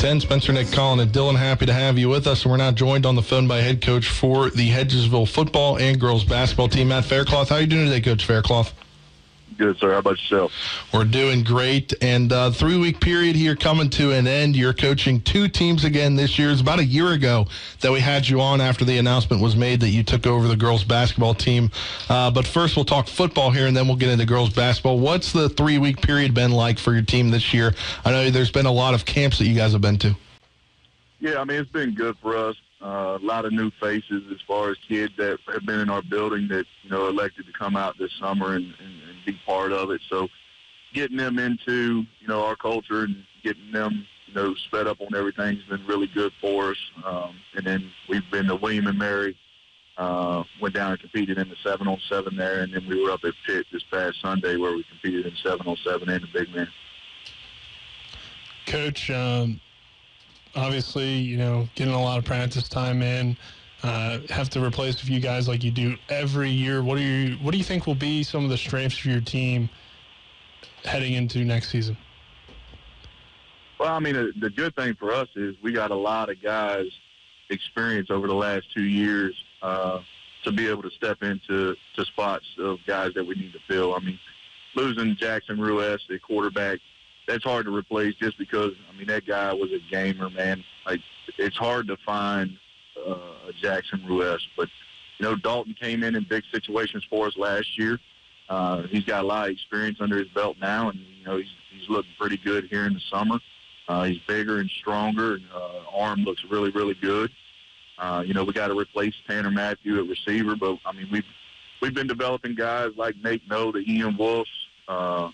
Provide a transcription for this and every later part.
10. Spencer, Nick, Colin, and Dylan, happy to have you with us. And we're now joined on the phone by head coach for the Hedgesville football and girls basketball team, Matt Faircloth. How are you doing today, Coach Faircloth? Good, sir. How about yourself? We're doing great. And uh, three week period here coming to an end. You're coaching two teams again this year. It's about a year ago that we had you on after the announcement was made that you took over the girls basketball team. Uh, but first, we'll talk football here and then we'll get into girls basketball. What's the three week period been like for your team this year? I know there's been a lot of camps that you guys have been to. Yeah, I mean, it's been good for us. Uh, a lot of new faces as far as kids that have been in our building that, you know, elected to come out this summer and, and, be part of it. So getting them into, you know, our culture and getting them, you know, sped up on everything has been really good for us. Um, and then we've been to William and Mary, uh, went down and competed in the 7 on 7 there. And then we were up at Pitt this past Sunday where we competed in 7 on 7 and the big man. Coach, um, obviously, you know, getting a lot of practice time in. Uh, have to replace a few guys like you do every year. What do you What do you think will be some of the strengths for your team heading into next season? Well, I mean, the good thing for us is we got a lot of guys experience over the last two years uh, to be able to step into to spots of guys that we need to fill. I mean, losing Jackson Ruiz, the quarterback, that's hard to replace just because I mean that guy was a gamer, man. Like it's hard to find uh, Jackson Ruiz, but you know Dalton came in in big situations for us last year. Uh, he's got a lot of experience under his belt now, and you know he's he's looking pretty good here in the summer. Uh, he's bigger and stronger, and uh, arm looks really really good. Uh, you know we got to replace Tanner Matthew at receiver, but I mean we've we've been developing guys like Nate No, the Ian Wolfs, uh,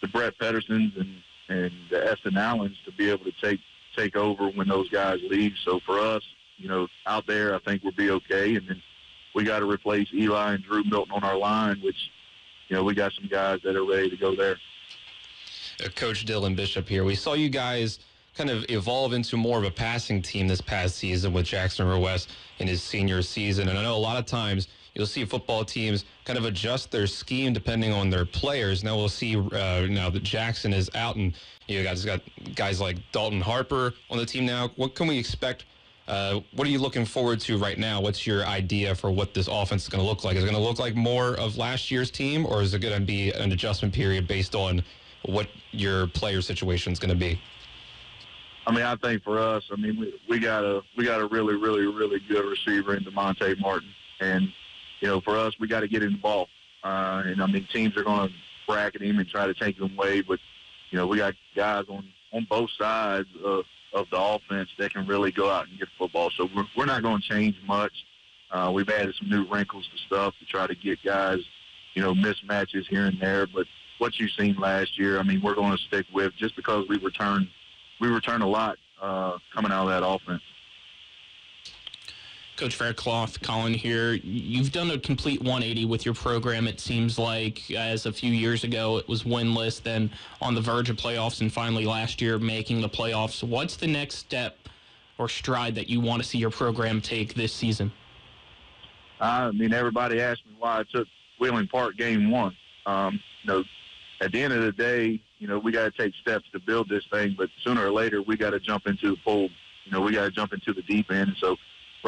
the Brett Pedersons and and the Eston Allens to be able to take take over when those guys leave. So for us, you know, out there, I think we'll be okay. And then we got to replace Eli and Drew Milton on our line, which you know we got some guys that are ready to go there. Uh, Coach Dylan Bishop here. We saw you guys kind of evolve into more of a passing team this past season with Jackson Ruiz in his senior season. And I know a lot of times you'll see football teams kind of adjust their scheme depending on their players. Now we'll see uh, now that Jackson is out and you guys got guys like Dalton Harper on the team now. What can we expect? Uh, what are you looking forward to right now? What's your idea for what this offense is going to look like? Is it going to look like more of last year's team, or is it going to be an adjustment period based on what your player situation is going to be? I mean, I think for us, I mean, we, we got a we got a really, really, really good receiver in Demonte Martin, and you know, for us, we got to get him the ball. Uh, and I mean, teams are going to bracket him and try to take him away, but you know, we got guys on on both sides of of the offense that can really go out and get football. So we're we're not going to change much. Uh, we've added some new wrinkles to stuff to try to get guys, you know, mismatches here and there. But what you've seen last year, I mean, we're going to stick with just because we return we return a lot uh, coming out of that offense. Coach Faircloth, Colin here. You've done a complete 180 with your program. It seems like as a few years ago it was winless, then on the verge of playoffs, and finally last year making the playoffs. What's the next step or stride that you want to see your program take this season? I mean, everybody asked me why I took Wheeling Park game one. Um, you know, at the end of the day, you know, we got to take steps to build this thing, but sooner or later we got to jump into the pool. You know, we got to jump into the deep end. So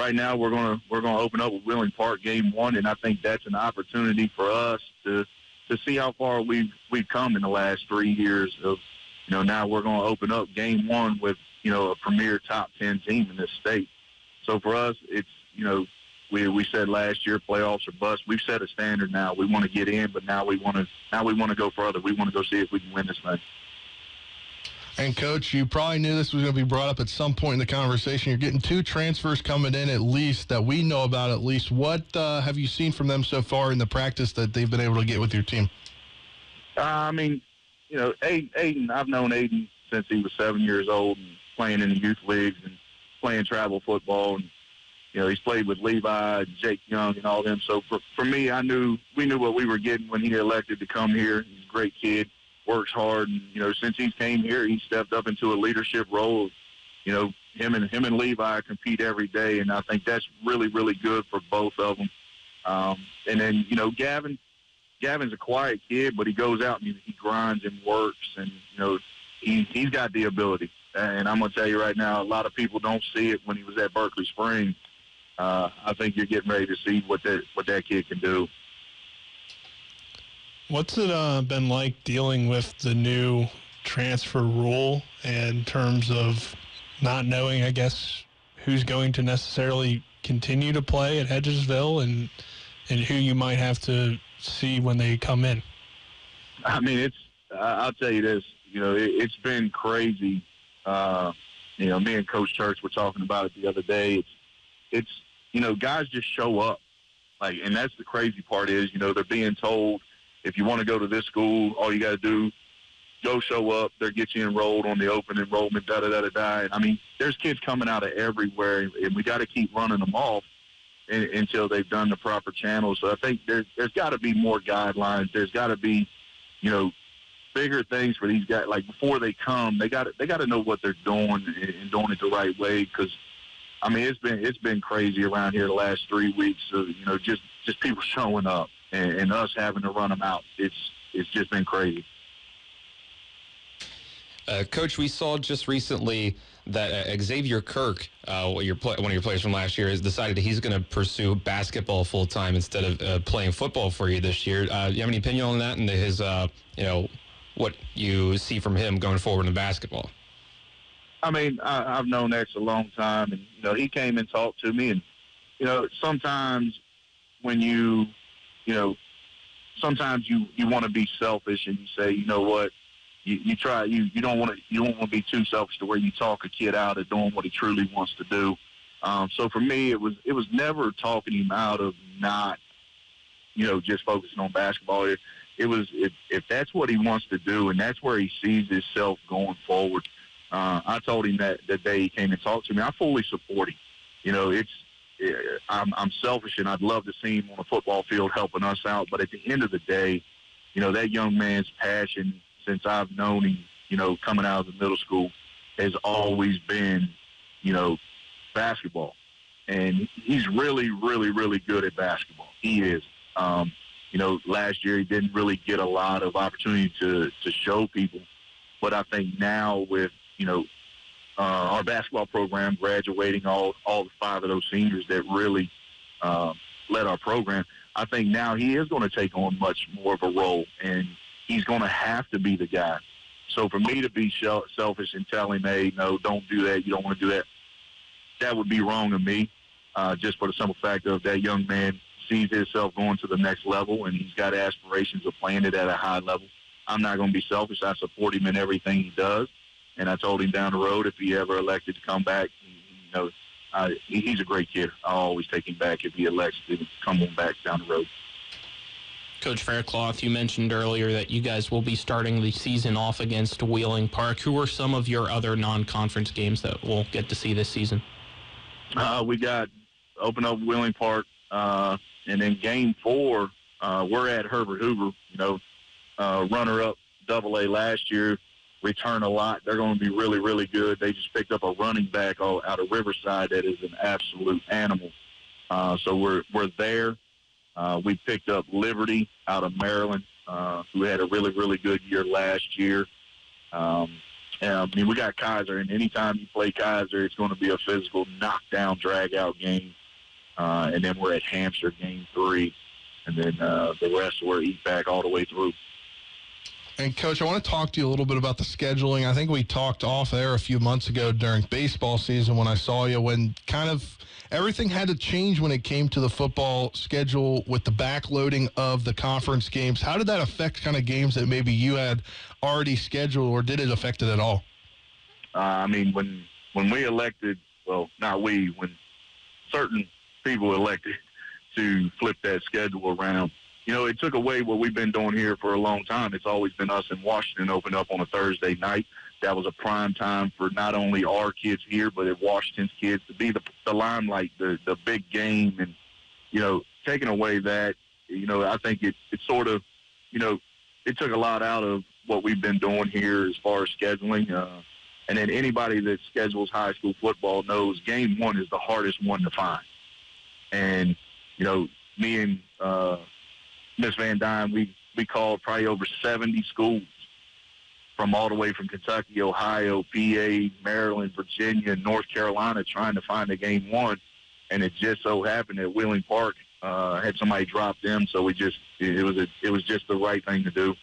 right now we're gonna we're gonna open up with Wheeling Park game one, and I think that's an opportunity for us to to see how far we've we've come in the last three years. Of you know now we're gonna open up game one with you know a premier top ten team in this state. So for us, it's you know we we said last year playoffs or bust. We've set a standard now. We want to get in, but now we want to now we want to go further. We want to go see if we can win this thing. And coach, you probably knew this was going to be brought up at some point in the conversation. You're getting two transfers coming in at least that we know about at least. What uh, have you seen from them so far in the practice that they've been able to get with your team? Uh, I mean, you know, Aiden, I've known Aiden since he was seven years old and playing in the youth leagues and playing travel football. And, you know, he's played with Levi and Jake Young and all them. So for, for me, I knew, we knew what we were getting when he elected to come here. He's a great kid works hard, and you know, since he's came here, he's stepped up into a leadership role. You know, him and him and Levi compete every day, and I think that's really, really good for both of them. Um, and then you know, Gavin, Gavin's a quiet kid, but he goes out and he, he grinds and works, and you know, he he's got the ability. and I'm going to tell you right now, a lot of people don't see it when he was at Berkeley Springs. Uh, I think you're getting ready to see what that what that kid can do. What's it uh, been like dealing with the new transfer rule in terms of not knowing, I guess, who's going to necessarily continue to play at Hedgesville and and who you might have to see when they come in? I mean, it's. I'll tell you this. You know, it, has been crazy. Uh, you know, me and Coach Church were talking about it the other day. It's, it's, you know, guys just show up. Like, and that's the crazy part is, you know, they're being told if you want to go to this school, all you got to do, go show up. They'll get you enrolled on the open enrollment. Da da da da da. I mean, there's kids coming out of everywhere, and we got to keep running them off until they've done the proper channels. So I think there's there's got to be more guidelines. There's got to be, you know, bigger things for these guys. Like before they come, they got they got to know what they're doing and doing it the right way. Because I mean, it's been it's been crazy around here the last three weeks. Of, you know, just just people showing up and, and us having to run them out. It's it's just been crazy. Uh, Coach, we saw just recently that uh, Xavier Kirk, uh, your play, one of your players from last year, has decided that he's going to pursue basketball full time instead of uh, playing football for you this year. Uh, do you have any opinion on that and his, uh, you know, what you see from him going forward in basketball? I mean, I, I've known X a long time, and you know, he came and talked to me, and you know, sometimes when you, you know, sometimes you you want to be selfish and you say, you know what, you, you try you you don't want to you don't want to be too selfish to where you talk a kid out of doing what he truly wants to do. Um, so for me, it was it was never talking him out of not, you know, just focusing on basketball. It, it was if, if that's what he wants to do and that's where he sees himself going forward. Uh, I told him that the day he came and talked to me. I fully support him. You know, it's I'm, I'm selfish and I'd love to see him on a football field helping us out. But at the end of the day, you know, that young man's passion since I've known him, you know, coming out of the middle school, has always been, you know, basketball. And he's really, really, really good at basketball. He is. Um, you know, last year he didn't really get a lot of opportunity to, to show people. But I think now with, you know, our basketball program graduating all, all five of those seniors that really uh, led our program, I think now he is going to take on much more of a role. And he's going to have to be the guy. So for me to be selfish and tell him, hey, no, don't do that, you don't want to do that, that would be wrong of me, uh, just for the simple fact of that young man sees himself going to the next level and he's got aspirations of playing it at a high level. I'm not going to be selfish. I support him in everything he does. And I told him down the road if he ever elected to come back, you know, uh, he's a great kid. I'll always take him back if he elects to come on back down the road. Coach Faircloth, you mentioned earlier that you guys will be starting the season off against Wheeling Park. Who are some of your other non-conference games that we'll get to see this season? Uh, we got open up Wheeling Park, uh, and then game four, uh, we're at Herbert Hoover. You know, uh, runner-up Double A last year, return a lot. They're going to be really, really good. They just picked up a running back out of Riverside that is an absolute animal. Uh, so we're we're there. Uh, we picked up Liberty out of Maryland, uh, who had a really, really good year last year. Um, and, I mean, we got Keyser, and anytime you play Keyser, it's going to be a physical knockdown, drag-out game. Uh, and then we're at Hampshire game three, and then uh, the rest we're eat back all the way through. And coach, I want to talk to you a little bit about the scheduling. I think we talked off air a few months ago during baseball season when I saw you when kind of everything had to change when it came to the football schedule with the backloading of the conference games. How did that affect kind of games that maybe you had already scheduled, or did it affect it at all? Uh, I mean, when when we elected, well, not we, when certain people elected to flip that schedule around you know, it took away what we've been doing here for a long time. It's always been us in Washington open up on a Thursday night. That was a prime time for not only our kids here, but at Washington's kids to be the, the limelight, the, the big game. And, you know, taking away that, you know, I think it, it sort of, you know, it took a lot out of what we've been doing here as far as scheduling. Uh, and then anybody that schedules high school football knows game one is the hardest one to find. And, you know, me and uh, Miss Van Dyne, we we called probably over 70 schools from all the way from Kentucky, Ohio, PA, Maryland, Virginia, North Carolina, trying to find a game one, and it just so happened that Wheeling Park uh, had somebody drop them, so we just it was a, it was just the right thing to do.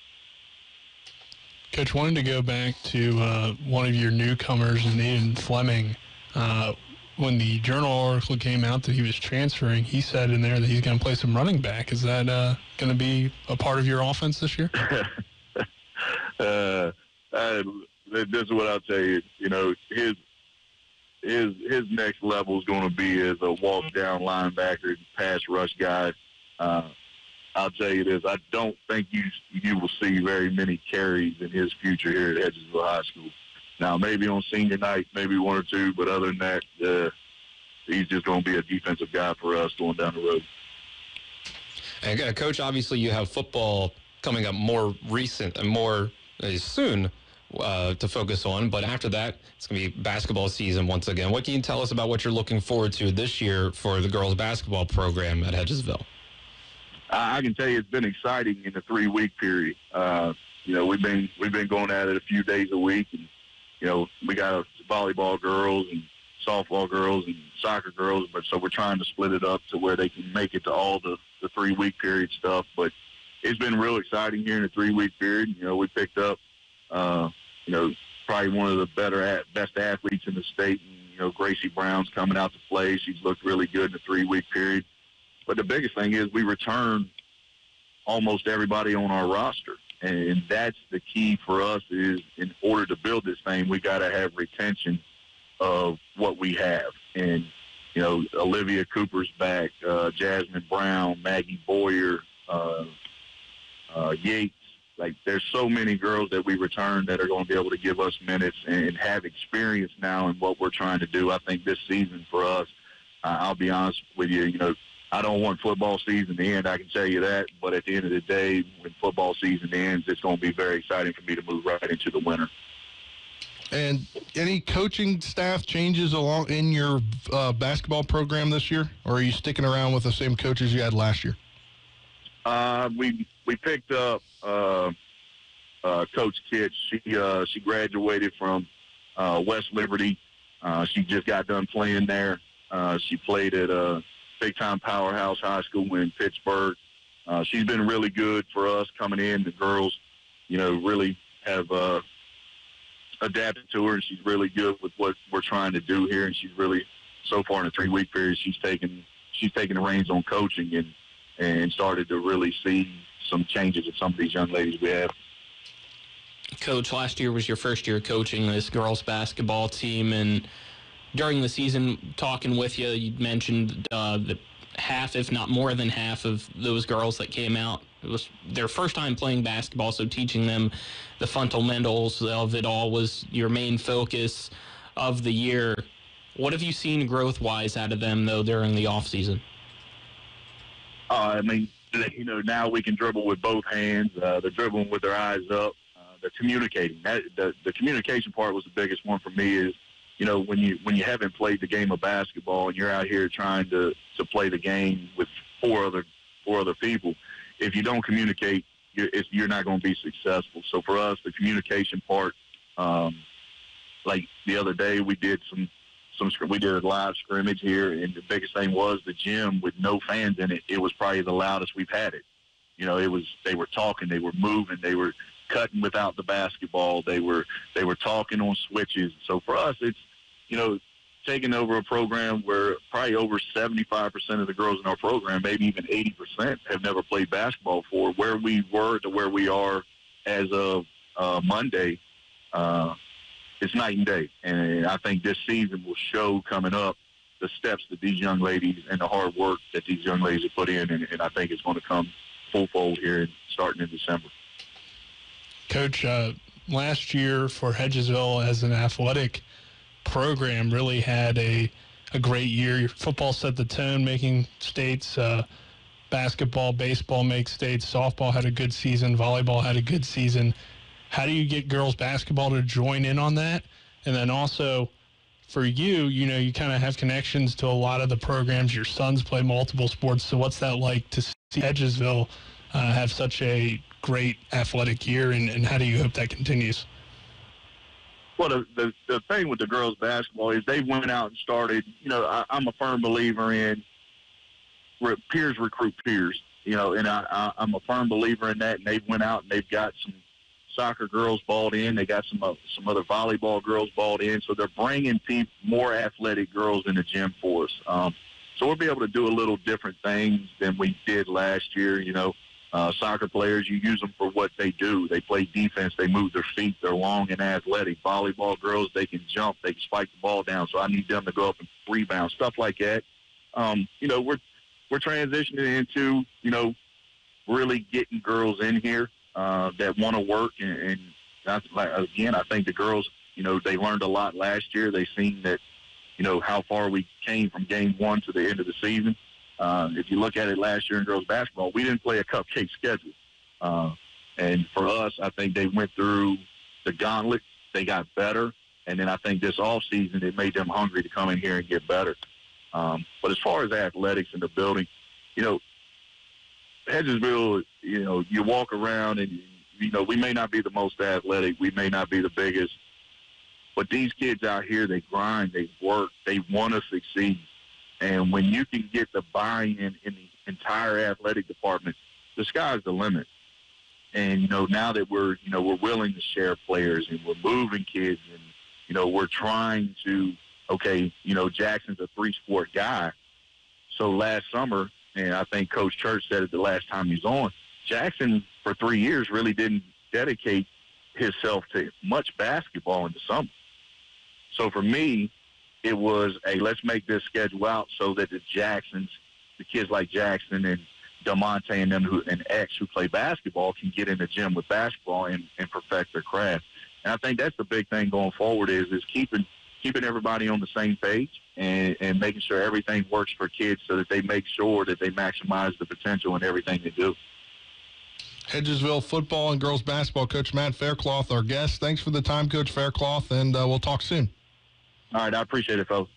Coach, wanted to go back to uh, one of your newcomers, Nathan Fleming. Uh, when the journal article came out that he was transferring, he said in there that he's going to play some running back. Is that uh, going to be a part of your offense this year? uh, I, this is what I'll tell you. You know, his his his next level is going to be as a walk down linebacker, pass rush guy. Uh, I'll tell you this: I don't think you you will see very many carries in his future here at Hedgesville High School. Now, maybe on senior night, maybe one or two, but other than that, uh, he's just going to be a defensive guy for us going down the road. And uh, coach, obviously, you have football coming up more recent and more uh, soon uh, to focus on. But after that, it's going to be basketball season once again. What can you tell us about what you're looking forward to this year for the girls basketball program at Hedgesville? I can tell you it's been exciting in the three week period. Uh, you know, we've been we've been going at it a few days a week, and you know, we got volleyball girls and softball girls and soccer girls, but so we're trying to split it up to where they can make it to all the the three week period stuff. But it's been real exciting here in the three week period. You know, we picked up, uh, you know, probably one of the better, at, best athletes in the state. And, you know, Gracie Brown's coming out to play. She's looked really good in the three week period. But the biggest thing is we return almost everybody on our roster. And that's the key for us is in order to build this thing, we got to have retention of what we have. And, you know, Olivia Cooper's back, uh, Jasmine Brown, Maggie Boyer, uh, uh, Yates. Like, there's so many girls that we return that are going to be able to give us minutes and have experience now in what we're trying to do. I think this season for us, I'll be honest with you, you know, I don't want football season to end. I can tell you that. But at the end of the day, when football season ends, it's going to be very exciting for me to move right into the winter. And any coaching staff changes along in your uh, basketball program this year, or are you sticking around with the same coaches you had last year? Uh, we we picked up uh, uh Coach Kitch. She uh, she graduated from uh, West Liberty. she just got done playing there. she played at big time powerhouse high school in Pittsburgh. Uh, she's been really good for us coming in. The girls, you know, really have uh, adapted to her, and she's really good with what we're trying to do here. And she's really, so far in a three week period, she's taken she's taken the reins on coaching and and started to really see some changes in some of these young ladies we have. Coach, last year was your first year coaching this girls basketball team, and during the season talking with you, you mentioned uh, that half, if not more than half, of those girls that came out it was their first time playing basketball. So teaching them the fundamentals of it all was your main focus of the year. What have you seen growth wise out of them though during the off season? Uh, I mean, you know, now we can dribble with both hands. Uh, they're dribbling with their eyes up. Uh, they're communicating. That the, the communication part was the biggest one for me. Is you know, when you when you haven't played the game of basketball and you're out here trying to to play the game with four other four other people, if you don't communicate, you're, you're not going to be successful. So for us, the communication part, um, like the other day, we did some some we did a live scrimmage here, and the biggest thing was the gym with no fans in it. It was probably the loudest we've had it. You know, it was they were talking, they were moving, they were cutting without the basketball. They were they were talking on switches. So for us, it's you know taking over a program where probably over 75% of the girls in our program, maybe even 80%, have never played basketball before. Where we were to where we are as of uh, Monday, uh, it's night and day. And I think this season will show coming up the steps that these young ladies and the hard work that these young ladies have put in. And, and I think it's going to come full fold here starting in December. Coach, uh, last year for Hedgesville as an athletic program really had a, a great year. Football set the tone, making states. Uh, basketball, baseball make states. Softball had a good season. Volleyball had a good season. How do you get girls basketball to join in on that? And then also for you, you know, you kind of have connections to a lot of the programs. Your sons play multiple sports. So what's that like to see Hedgesville uh, have such a great athletic year, and, and how do you hope that continues? Well, the, the the thing with the girls basketball is they went out and started. You know, I, I'm a firm believer in re- peers recruit peers. You know, and I, I I'm a firm believer in that. And they went out and they've got some soccer girls balled in. They got some uh, some other volleyball girls balled in. So they're bringing people, more athletic girls in the gym for us. Um, so we'll be able to do a little different things than we did last year. You know, uh, soccer players, you use them for what they do. They play defense. They move their feet. They're long and athletic. Volleyball girls, they can jump. They can spike the ball down. So I need them to go up and rebound, stuff like that. Um, you know, we're we're transitioning into you know really getting girls in here uh, that want to work. And, and that's, again, I think the girls, you know, they learned a lot last year. They seen that, you know, how far we came from game one to the end of the season. Uh, if you look at it last year in girls basketball, we didn't play a cupcake schedule. Uh, and for us, I think they went through the gauntlet. They got better. And then I think this off season, it made them hungry to come in here and get better. Um, but as far as athletics in the building, you know, Hedgesville, you know, you walk around and, you know, we may not be the most athletic. We may not be the biggest. But these kids out here, they grind, they work, they want to succeed. And when you can get the buy-in in the entire athletic department, the sky's the limit. And, you know, now that we're, you know, we're willing to share players and we're moving kids and, you know, we're trying to, okay, you know, Jackson's a three-sport guy. So last summer, and I think Coach Church said it the last time he was on. Jackson for three years really didn't dedicate himself to much basketball in the summer. So for me, it was a let's make this schedule out so that the Jacksons, the kids like Jackson and Demonte and them who and X who play basketball can get in the gym with basketball and, and perfect their craft. And I think that's the big thing going forward is is keeping keeping everybody on the same page and, and making sure everything works for kids so that they make sure that they maximize the potential in everything they do. Hedgesville football and girls basketball coach Matt Faircloth, our guest. Thanks for the time, Coach Faircloth, and uh, we'll talk soon. All right, I appreciate it, folks.